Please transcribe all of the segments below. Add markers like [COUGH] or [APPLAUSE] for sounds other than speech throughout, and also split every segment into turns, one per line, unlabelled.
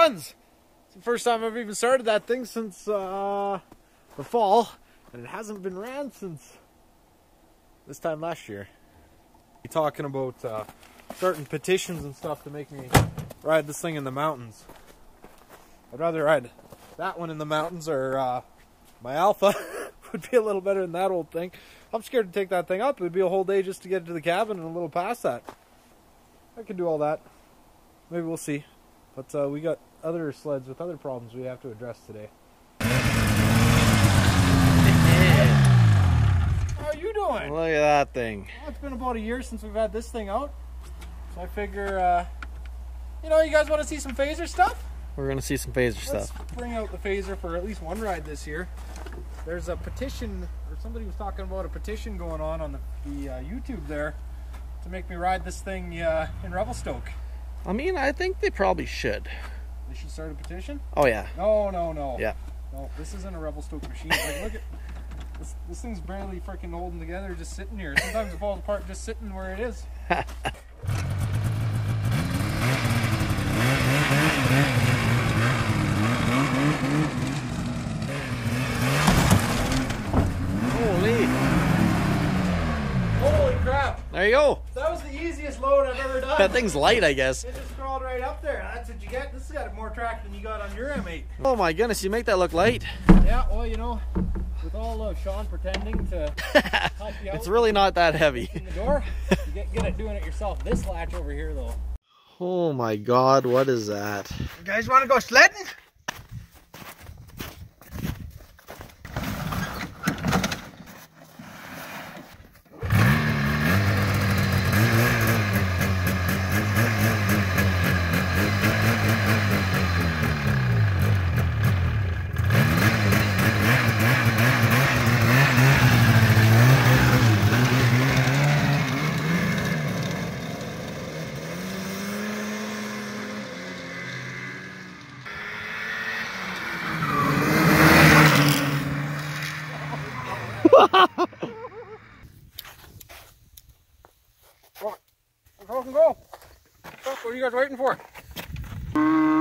runs. It's the first time I've even started that thing since uh, the fall, and it hasn't been ran since this time last year. You're talking about uh, starting petitions and stuff to make me ride this thing in the mountains. I'd rather ride that one in the mountains or uh, my Alpha [LAUGHS] would be a little better than that old thing. I'm scared to take that thing up. It would be a whole day just to get to the cabin and a little past that. I can do all that. Maybe we'll see. But uh, we got other sleds with other problems we have to address today. How are you doing?
Look at that thing.
Well, it's been about a year since we've had this thing out. So I figure, uh, you know, you guys want to see some Phazer stuff?
We're gonna see some Phazer
Let's
stuff.
bring out the Phazer for at least one ride this year. There's a petition, or somebody was talking about a petition going on on the, the uh, YouTube there to make me ride this thing uh, in Revelstoke.
I mean, I think they probably should.
They should start a petition?
Oh yeah.
No, no, no.
Yeah.
No, this isn't a Revelstoke machine. Like, look at this. This thing's barely freaking holding together, just sitting here. Sometimes it falls apart just sitting where it is. [LAUGHS]
Holy.
Holy crap!
There you go.
That easiest load I've ever done.
That thing's light, I guess.
It just crawled right up there. That's what you get. This has got more track than you got on your M8.
Oh my goodness, you make that look light.
Yeah, well, you know, with all of Sean pretending to [LAUGHS] help you out
It's really not that heavy.
in the door, you get good at doing it yourself. This latch over here, though.
Oh my god, what is that?
You guys want to go sledding? And go. What are you guys waiting for?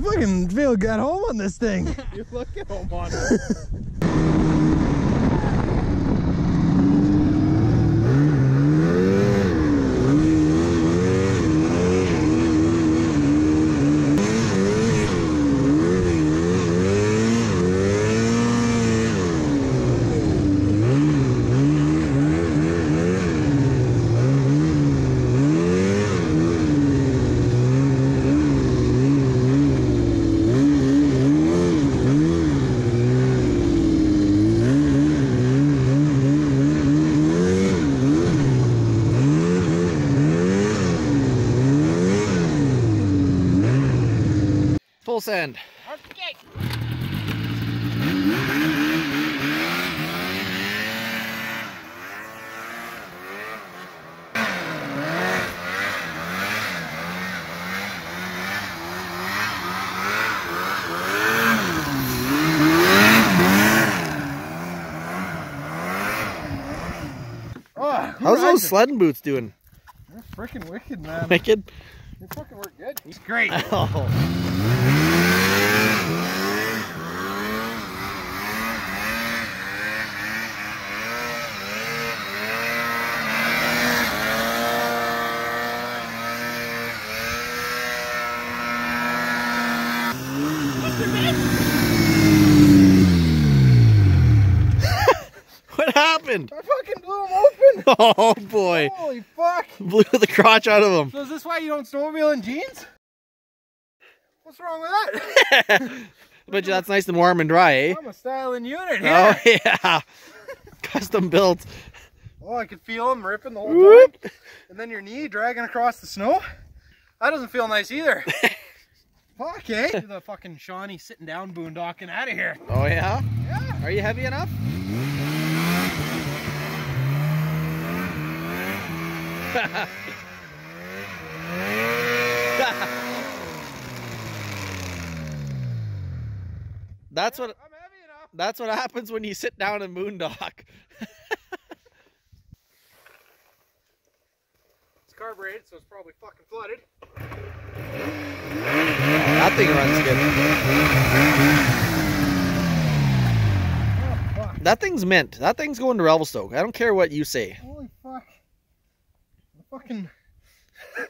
Fucking feel at home on this thing. [LAUGHS]
You look at home on it.
Full send.
Oh,
How's those sledding boots doing?
They're freaking wicked, man.
Wicked.
You fucking work good. He's great. [LAUGHS]
Oh.
I fucking blew him open. [LAUGHS]
Oh boy.
Holy fuck.
Blew the crotch out of him.
So is this why you don't snowmobile in jeans? What's wrong with that? [LAUGHS]
But that's nice and warm and dry, eh?
I'm a styling unit here.
Oh [LAUGHS] yeah. Custom built.
Oh, I could feel him ripping the whole
Whoop.
time. And then your knee dragging across the snow. That doesn't feel nice either. Fuck, eh? The fucking Shawnee sitting down boondocking out of here.
Oh yeah?
Yeah.
Are you heavy enough? [LAUGHS] that's what
I'm heavy enough.
that's what happens when you sit down and boondock. [LAUGHS]
It's carbureted, so it's probably fucking flooded.
That thing runs good.
Oh.
That thing's mint. That thing's going to Revelstoke. I don't care what you say.
Holy fuck. The fucking. [LAUGHS]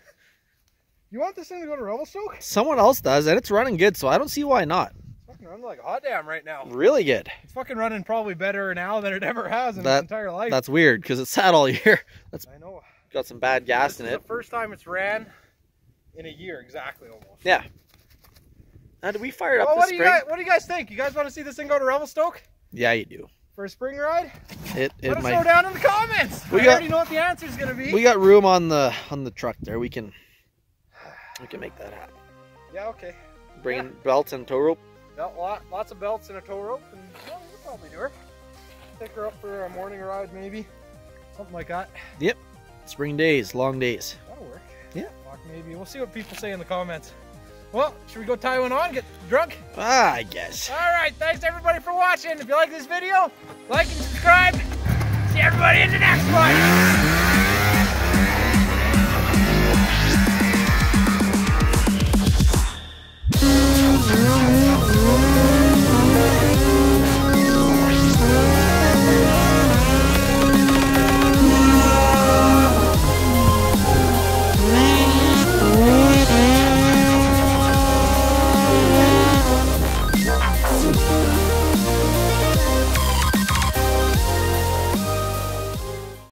you want this thing to go to Revelstoke?
Someone else does, and it's running good, so I don't see why not.
It's fucking running like a hot damn right now.
Really good.
It's fucking running probably better now than it ever has in
That-
its entire life.
That's weird because it's sat all year. [LAUGHS] That's
I know.
got some bad gas in it.
the first time it's ran in a year exactly almost.
Yeah. Now, did we fire it up
Well,
this
what do guys what do you guys think? You guys want to see this thing go to Revelstoke
Yeah, you do.
For a spring ride?
It it Let
us know down in the comments.
We
I
got-
already know what the answer is gonna be.
We got room on the on the truck there. We can we can make that happen.
yeah, okay.
Bring in belts and tow rope.
Got lot, lots of belts and a tow rope, and well, we'll probably do her. Take her up for a morning ride, maybe something like that. Yep.
Spring days, long days.
That'll work.
Yeah.
Maybe. We'll see what people say in the comments. Well, should we go tie one on, get drunk?
Ah, I guess.
All right, thanks everybody for watching. If you like this video, like and subscribe. See everybody in the next one.